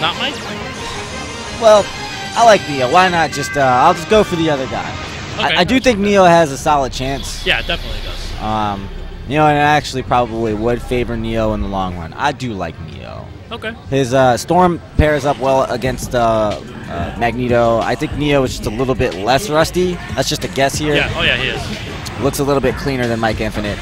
Not Mike? Well, I like Neo. Why not just? Uh, I'll just go for the other guy. Okay, I, I do think Neo has a solid chance. Yeah, it definitely does. Um, you know, and I actually probably would favor Neo in the long run. I do like Neo. Okay. His uh, Storm pairs up well against uh, uh, Magneto. I think Neo is just a little bit less rusty. That's just a guess here. Yeah. Oh yeah, he is. Looks a little bit cleaner than Mike Infinite.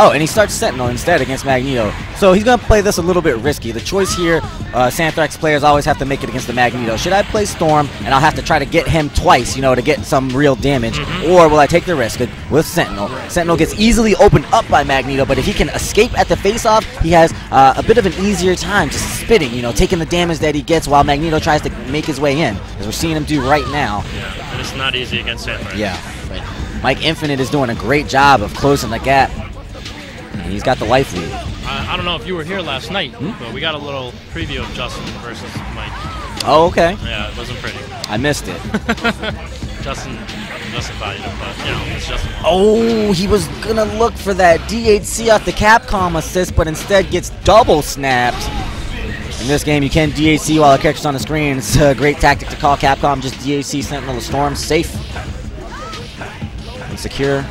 Oh, and he starts Sentinel instead against Magneto. So he's going to play this a little bit risky. The choice here, uh, Santhrax players always have to make it against the Magneto. Should I play Storm and I'll have to try to get him twice, you know, to get some real damage? Mm-hmm. Or will I take the risk with Sentinel? Sentinel gets easily opened up by Magneto, but if he can escape at the face-off, he has uh, a bit of an easier time just spitting, you know, taking the damage that he gets while Magneto tries to make his way in, as we're seeing him do right now. Yeah, and it's not easy against Sanford. Yeah. Mike Infinite is doing a great job of closing the gap. And he's got the life lead. I, I don't know if you were here last night, Hmm? but we got a little preview of Justin versus Mike. Oh, okay. Yeah, it wasn't pretty. I missed it. Justin, Justin valued it, but you know, it's Justin. Oh, he was gonna look for that DHC off the Capcom assist, but instead gets double snapped. In this game, you can DHC while a character's on the screen. It's a great tactic to call Capcom. Just DHC Sentinel of Storm. Safe. And secure.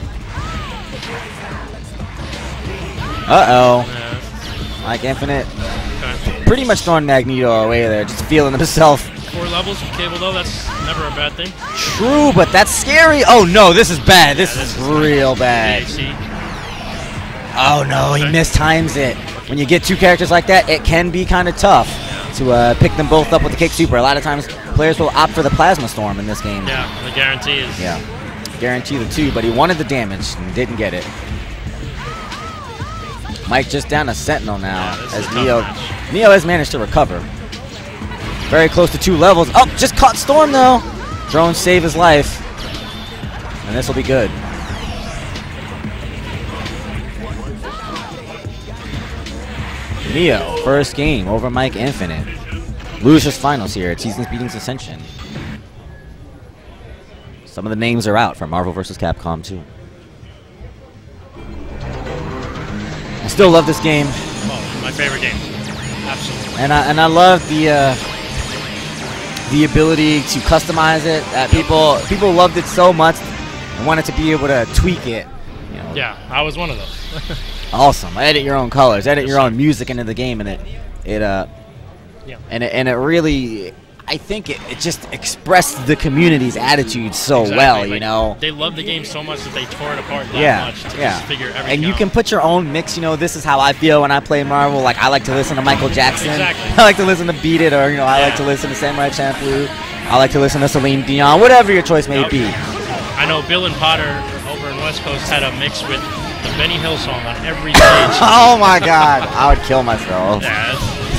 Uh-oh. Yeah, Mike Infinite okay. pretty much throwing Magneto away there. Just feeling himself. Four levels of cable though, that's never a bad thing. True, but that's scary. Oh, no. This is bad. This Yeah, is this is real bad. Oh no, he mistimes it. When you get two characters like that, it can be kind of tough to uh, pick them both up with the kick super. A lot of times, players will opt for the plasma storm in this game. Yeah, the guarantee is. Yeah. Guarantee the two, but he wanted the damage and didn't get it. Mike just down a sentinel now Yeah, as Neo match. Neo has managed to recover. Very close to two levels. Oh, just caught Storm though. Drone save his life. And this will be good. Neo, first game over Mike Infinite. Losers finals here at Seasons Beatings Ascension. Some of the names are out for Marvel vs. Capcom 2. Still love this game, Oh, my favorite game. Absolutely. and I and I love the uh, the ability to customize it. That people people loved it so much and wanted to be able to tweak it. You know, Yeah, I was one of those. awesome. Edit your own colors, edit your own music into the game, and it it uh yeah. and it, and it really. I think it, it just expressed the community's attitude so Exactly, well, you know. They love the game so much that they tore it apart that yeah, much to yeah. just figure everything and you out. can put your own mix. You know, this is how I feel when I play Marvel. Like I like to listen to Michael Jackson. Exactly. I like to listen to Beat It, or you know, I like to listen to Samurai Champloo. I like to listen to Celine Dion. Whatever your choice may Yep. be. I know Bill and Potter over in West Coast had a mix with the Benny Hill song on every stage. oh my God, I would kill myself. yeah,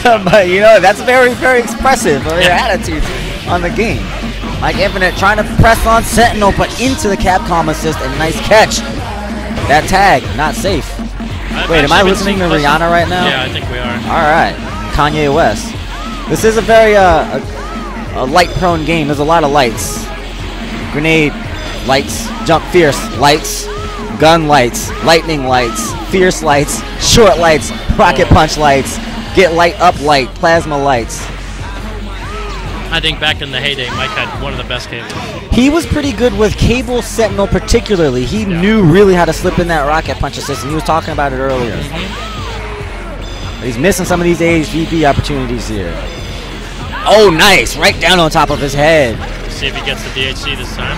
but you know, that's very, very expressive of your attitude on the game. Mike Infinite trying to press on Sentinel, but into the Capcom assist, and nice catch. That tag, not safe. I've Wait, am I listening to Rihanna right now? Yeah, I think we are. All right, Kanye West. This is a very uh, a, a light-prone game. There's a lot of lights. Grenade lights, jump fierce lights, gun lights, lightning lights, fierce lights, short lights, rocket punch lights, get light up light, plasma lights. I think back in the heyday, Mike had one of the best cables. He was pretty good with Cable Sentinel, particularly. He Yeah. knew really how to slip in that rocket punch assist, and he was talking about it earlier. But he's missing some of these HVB opportunities here. Oh, nice! Right down on top of his head. See if he gets the DHC this time.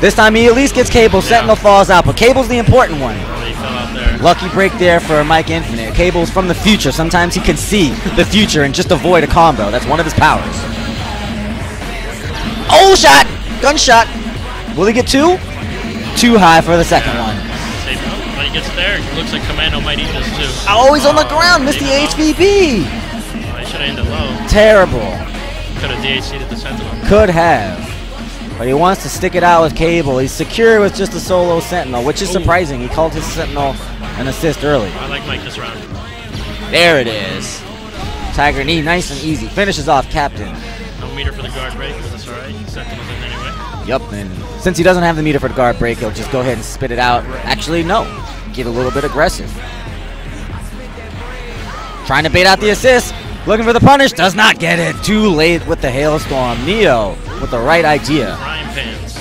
This time he at least gets Cable. Sentinel falls out, but Cable's the important one. He fell out there. Lucky break there for Mike Infinite. Cable's from the future. Sometimes he can see the future and just avoid a combo. That's one of his powers. Oh, shot! Gunshot! Will he get two? Too high for the second one. When he gets there, it looks like Commando might eat this too. Oh, he's on the ground. Missed the HVB. he should have ended low. Terrible. Could have DHC'd the Sentinel. Could have. But he wants to stick it out with Cable. He's secure with just a solo Sentinel, which is oh. surprising. He called his Sentinel an assist early. I like Mike this round. There it is. Tiger knee, nice and easy. Finishes off Captain. No meter for the guard break, but that's alright. Sentinel's in anyway. Yup, and since he doesn't have the meter for the guard break, he'll just go ahead and spit it out. Actually, no. Get a little bit aggressive. Trying to bait out the assist. Looking for the punish, does not get it. Too late with the hailstorm. Neo with the right idea. Ryan fans.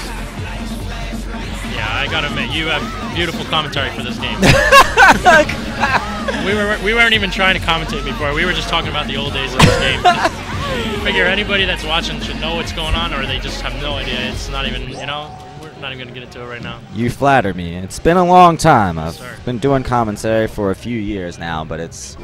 Yeah, I gotta admit, you have beautiful commentary for this game. we were we weren't even trying to commentate before. We were just talking about the old days of this game. Figure anybody that's watching should know what's going on, or they just have no idea. It's not even you know. We're not even gonna get into it right now. You flatter me. It's been a long time. I've been doing commentary for a few years now, but it's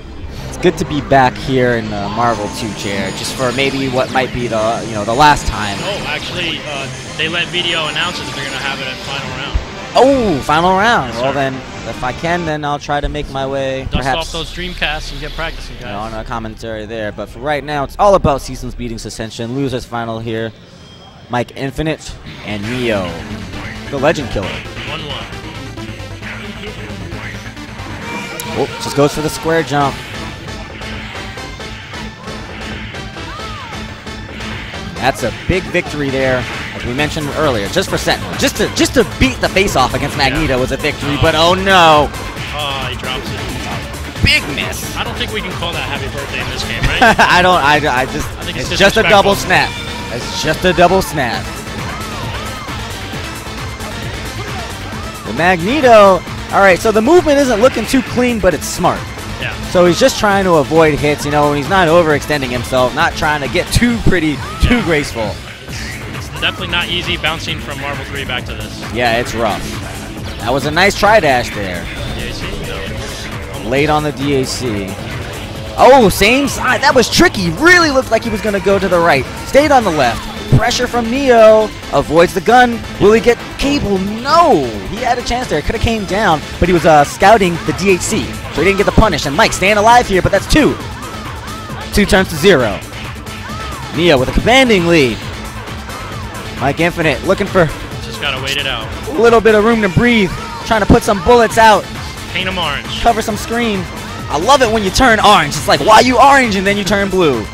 it's good to be back here in the Marvel 2 chair, just for maybe what might be the you know the last time. Oh, actually, uh, they let video announce that they're gonna have it at final round. Oh, final round. Yes, well then, if I can, then I'll try to make my way Dust perhaps off those Dreamcasts and get practicing, you know, on guys. a commentary there. But for right now, it's all about seasons beating Ascension. Losers final here. Mike Infinite and Neo, the Legend Killer. One one. Oh, just goes for the square jump. That's a big victory there, as we mentioned earlier, just for Sentinel. Just to just to beat the face off against Magneto was a victory, uh, but oh no, Oh, he drops it. big miss. I don't think we can call that happy birthday in this game, right? I don't. I, I just. I think it's it's just a double snap. It's just a double snap. The Magneto. All right, so the movement isn't looking too clean, but it's smart. Yeah. So he's just trying to avoid hits, you know, and he's not overextending himself, not trying to get too pretty, too Yeah. graceful. It's definitely not easy bouncing from Marvel 3 back to this. Yeah, it's rough. That was a nice try dash there. See? So, Late on the DAC. Oh, same side. That was tricky. Really looked like he was going to go to the right. Stayed on the left. Pressure from Neo. Avoids the gun. Will he get Cable? No. He had a chance there. Could have came down, but he was uh, scouting the DHC, so he didn't get the punish. And Mike staying alive here, but that's two. Two turns to zero. Neo with a commanding lead. Mike Infinite looking for just gotta wait it out. a little bit of room to breathe. Trying to put some bullets out. Paint him orange. cover some screen. I love it when you turn orange. It's like, why you orange and then you turn blue? Orange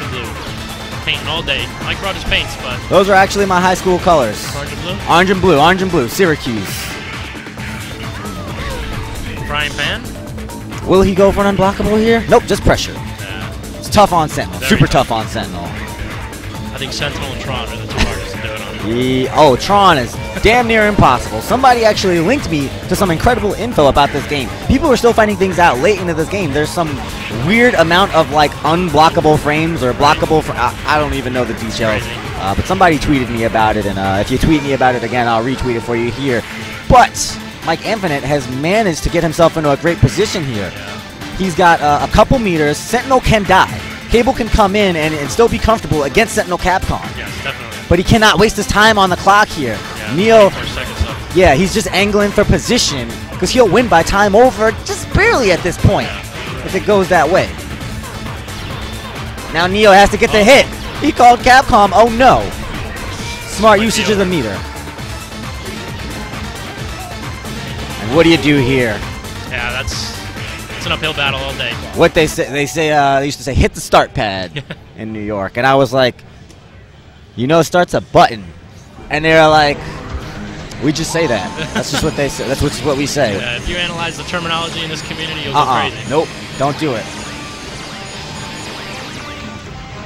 and blue. Painting all day. Mike brought his paints, but Those are actually my high school colors. orange and blue. Orange and blue, orange and blue, Syracuse. Frying pan. Will he go for an unblockable here? Nope, just pressure. It's tough on Sentinel. Super tough. on Sentinel. I think Sentinel and Tron are the two hardest to do it on. Oh, Tron is damn near impossible. Somebody actually linked me to some incredible info about this game. People are still finding things out late into this game. There's some weird amount of like unblockable frames or blockable. Fr- I, I don't even know the details. Uh, but somebody tweeted me about it, and uh, if you tweet me about it again, I'll retweet it for you here. But Mike Infinite has managed to get himself into a great position here. He's got uh, a couple meters. Sentinel can die. Cable can come in and, and still be comfortable against Sentinel Capcom. Yes, definitely. But he cannot waste his time on the clock here. Yeah, Neo, yeah, he's just angling for position because he'll win by time over just barely at this point if it goes that way. Now Neo has to get the hit. He called Capcom. Oh no. Smart usage of the meter. What do you do here? Yeah, that's it's an uphill battle all day. What they say, they say, uh, they used to say, hit the start pad in New York, and I was like, you know, start's a button, and they're like, we just say that. That's just what they say. That's what's what we say. Yeah, if you analyze the terminology in this community, you'll Uh-uh. go crazy. Nope. Don't do it.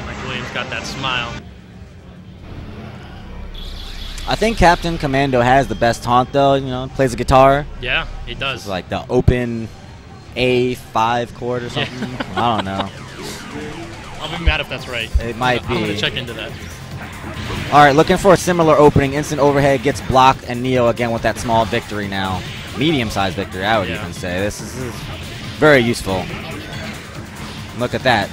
Mike Williams got that smile. I think Captain Commando has the best taunt though. You know, plays a guitar. Yeah, he does. It's like the open A5 chord or Yeah. something. I don't know. I'll be mad if that's right. It might I'm gonna be. check into that. All right, looking for a similar opening. Instant overhead gets blocked, and Neo again with that small victory now. Medium-sized victory, I would Yeah. even say. This is, this is very useful. Look at that.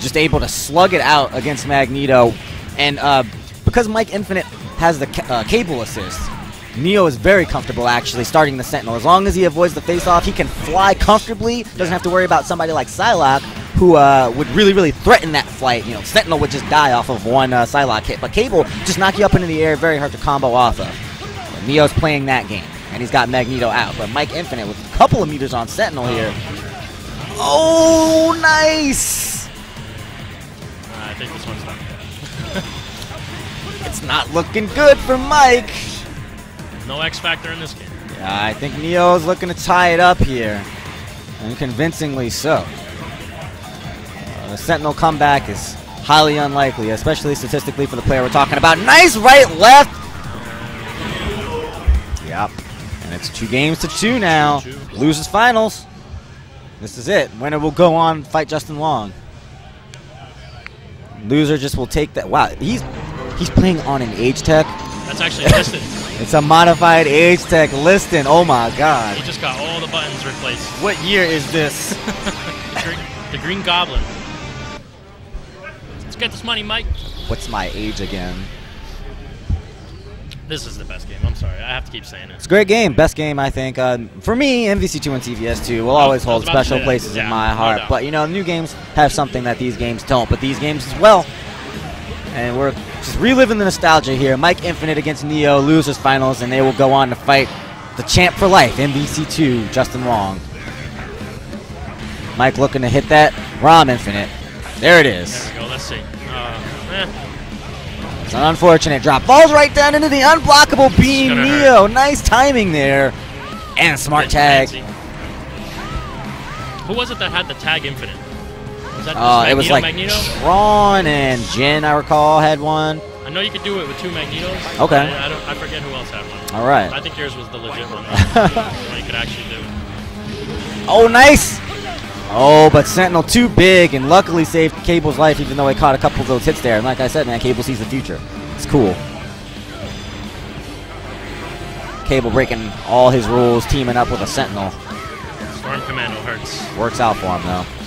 Just able to slug it out against Magneto. And uh, because Mike Infinite has the ca- uh, cable assist, Neo is very comfortable actually starting the Sentinel. As long as he avoids the face-off, he can fly comfortably. Doesn't have to worry about somebody like Psylocke, who uh, would really, really threaten that flight. You know, Sentinel would just die off of one uh, Psylocke hit, but Cable just knock you up into the air, very hard to combo off of. But Neo's playing that game, and he's got Magneto out. But Mike Infinite with a couple of meters on Sentinel here. Oh, nice! I think this one's done. It's not looking good for Mike. No X factor in this game. Yeah, I think Neo's looking to tie it up here. And convincingly so. Uh, A Sentinel comeback is highly unlikely, especially statistically for the player we're talking about. Nice right left. Yep. And it's two games to two now. Two. Losers finals. This is it. Winner will go on fight Justin Wong. Loser just will take that. Wow, he's he's playing on an Agetec. That's actually listed. It's a modified Agetec listing. Oh my god. he just got all the buttons replaced. What year is this? The green, the green Goblin. Let's get this money, Mike. What's my age again? This is the best game. I'm sorry. I have to keep saying it. It's a great game. Best game, I think. Uh, for me, MVC2 and CVS2 will always hold special places in my heart. doubt. but, you know, new games have something that these games don't, but these games as well. And we're just reliving the nostalgia here. Mike Infinite against Neo, losers finals, and they will go on to fight the champ for life, MVC2, Justin Wong. Mike looking to hit that Rom Infinite. There it is. There we go. Let's see. Uh, eh. It's an unfortunate drop. Falls right down into the unblockable beam. Neo, nice timing there. And smart tag. Who was it that had the tag infinite? Uh, it was like Magneto? Tron and Jin, I recall, had one. I know you could do it with two Magnetos. Okay. I, I don't. I forget who else had one. All right. I think yours was the legit one. you could actually do. Oh, nice. Oh, but Sentinel too big and luckily saved Cable's life even though he caught a couple of those hits there. And like I said, man, Cable sees the future. It's cool. Cable breaking all his rules, teaming up with a Sentinel. Storm Commando hurts. Works out for him, though.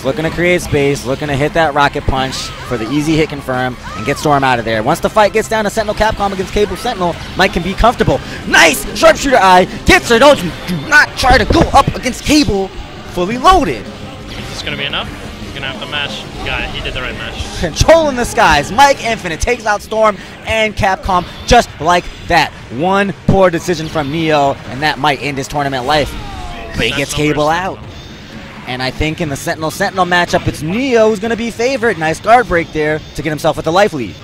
Just looking to create space, looking to hit that rocket punch for the easy hit confirm and get Storm out of there. Once the fight gets down to Sentinel Capcom against Cable Sentinel, Mike can be comfortable. Nice! Sharpshooter eye gets her. Don't you do not try to go up against Cable fully loaded. Is this gonna be enough? He's gonna have to mash. Got it. He did the right mash. Controlling the skies. Mike Infinite takes out Storm and Capcom just like that. One poor decision from Neo, and that might end his tournament life. But he gets Cable out. And I think in the Sentinel Sentinel matchup, it's Neo who's going to be favorite. Nice guard break there to get himself with the life lead.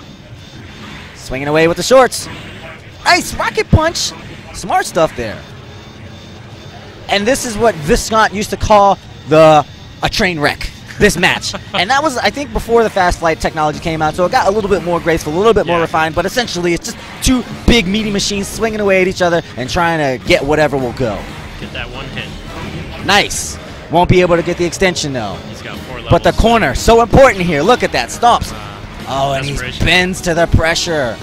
Swinging away with the shorts. Nice rocket punch. Smart stuff there. And this is what Viscant used to call the a train wreck. This match, and that was I think before the fast flight technology came out, so it got a little bit more graceful, a little bit more refined. But essentially, it's just two big meaty machines swinging away at each other and trying to get whatever will go. Get that one hit. Nice. Won't be able to get the extension though. He's got four levels. But the corner, so important here. Look at that. Stops. Uh, Oh, and he bends to the pressure.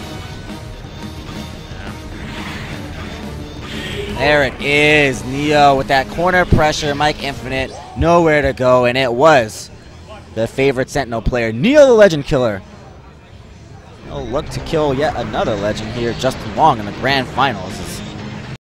There it is. Neo with that corner pressure. Mike Infinite, nowhere to go. And it was the favorite Sentinel player, Neo the Legend Killer. He'll look to kill yet another legend here, Justin Wong, in the grand finals.